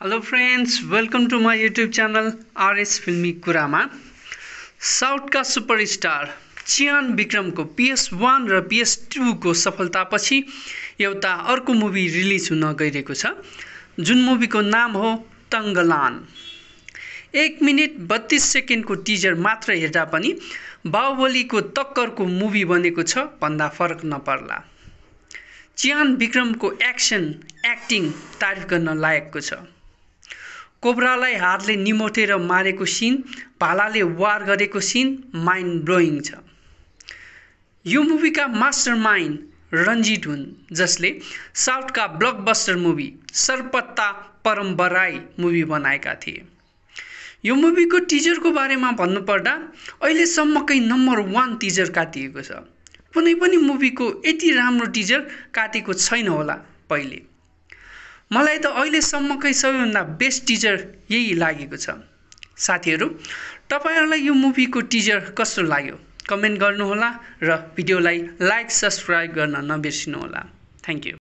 Hello friends welcome to my YouTube channel RS फिल्मी कुरामा साउथका सुपरस्टार चियान विक्रमको पिएस वान र पिएस टूको सफलतापछि एउटा अर्को मुभी रिलिज हुन गइरहेको छ। जुन मुभीको नाम हो तङ्गलान एक मिनट बत्तिस सेकेन्डको टिजर मात्र हेर्दा पनि बाहुबलीको टक्करको मुभी बनेको छ भन्दा फरक नपर्ला। चियान विक्रमको एक्सन एक्टिङ तारिफ गर्न लायकको छ। कोब्रालाई हातले निमोटेर मारेको सिन भालाले वार गरेको सिन माइन्ड ब्लोइङ छ। यो मुभीका मास्टर माइन्ड रन्जित हुन् जसले साउथका blockbuster movie Sarpatta Parambarai movie बनाएका थिए। यो मुभीको टिजरको बारेमा भन्नुपर्दा अहिलेसम्मकै नम्बर वान टिजर काटिएको छ। कुनै पनि मुभीको यति राम्रो टिजर काटेको छैन होला पहिले। मलाई त अहिलेसम्मकै सबैभन्दा बेस्ट टिजर यही लागेको छ। साथीहरू तपाईँहरूलाई यो मुभीको टिजर कस्तो लाग्यो? कमेन्ट गर्नुहोला र भिडियोलाई लाइक सब्सक्राइब गर्न नबिर्सिनुहोला। Thank you